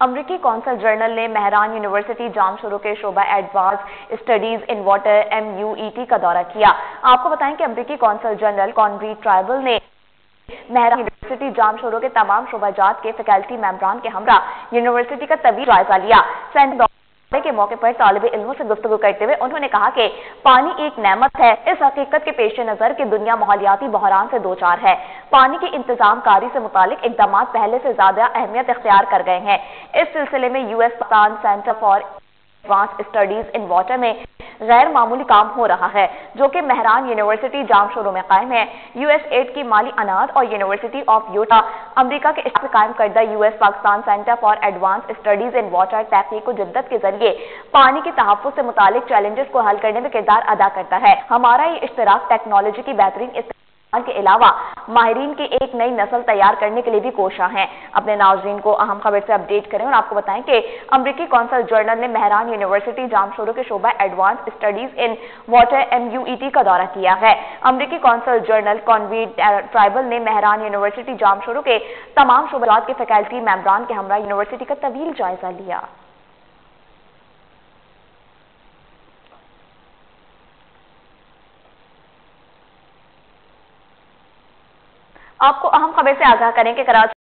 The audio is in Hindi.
अमरीकी कौंसल जर्नल ने मेहरान यूनिवर्सिटी जाम शुरू के शोबा advance studies in water M U E T का दौरा किया। आपको बताएँ कि अमरीकी कौंसल जनरल कॉन्ब्री ट्राइबल ने मेहरान यूनिवर्सिटी जाम शुरू के तमाम शोबाजात के फैकल्टी मेम्बरान के हमरा यूनिवर्सिटी का तवील जायजा लिया। के मौके पर तालब इलमों से गुफ्तु करते हुए उन्होंने कहा कि पानी एक नेमत है। इस हकीकत के पेश नज़र की दुनिया माहौलियाती बहरान से दो चार है। पानी की इंतज़ाम कारी से मुतालिक इकदाम पहले से ज़्यादा अहमियत अख्तियार कर गए हैं। इस सिलसिले में US Pakistan center for advance studies in water में गैर मामूली काम हो रहा है, जो कि महरान यूनिवर्सिटी जाम शोरों में कायम है। यूएस एड की माली अनाज और यूनिवर्सिटी ऑफ़ यूटा, अमरीका के इस कायम करदा US Pakistan center for advance studies in water तहकीक को जिद्दत के ज़रिए, पानी के तहफ़ से मुतालिक चैलेंजेस को हल करने में किरदार अदा करता है। हमारा ये इश्तराक टेक्नोलॉजी की बेहतरीन के अलावा माहरीन की एक नई नस्ल तैयार करने के लिए भी कोशा हैं। अपने नाजरीन को अहम खबर से अपडेट करें और आपको बताएँ कि अमरीकी कौंसल जर्नल ने मेहरान यूनिवर्सिटी जामशोरों के शोबा advance studies in water M का दौरा किया है। अमरीकी कौंसल जर्नल कॉन्वी ट्राइबल ने महरान यूनिवर्सिटी जामशोरों के तमाम शोबात के फैकल्टी मेम्बरान के हमरा यूनिवर्सिटी का तवील जायजा लिया। आपको अहम खबर से आगाह करें कि कराची